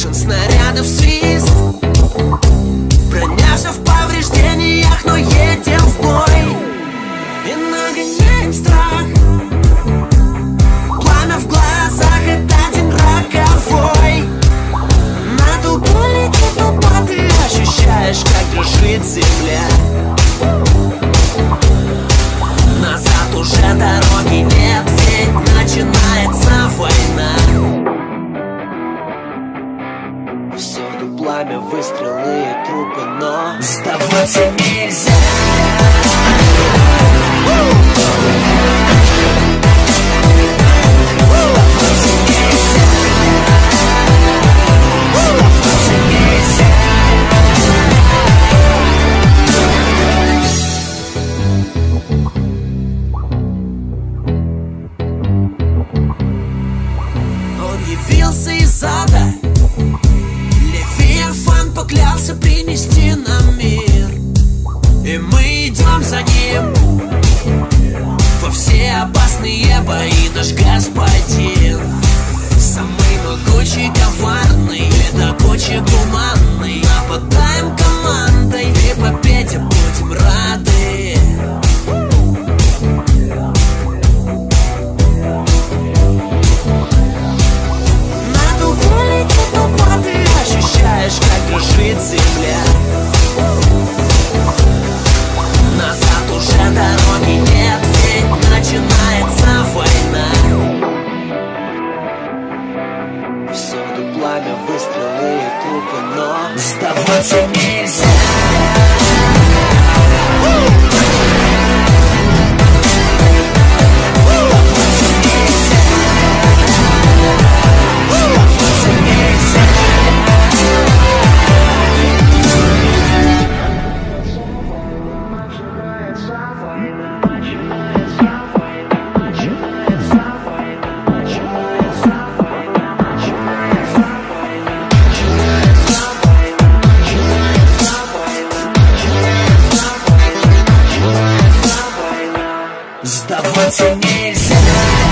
слышен снарядов свист. Броняся в повреждениях, но едем в бой. И нагоняем страх. Пламя в глазах, это один роковой. На дугу летит толпа, ты ощущаешь, как дрожит земля. Назад уже дорога. Всюду пламя, выстрелы и трупы, но Сдаваться нельзя. Он явился из ада Поклялся принести нам мир. И мы идем за ним. Во все опасные бои наш господин пламя, выстрелы и трупы, но Сдаваться нельзя Сдаваться нельзя.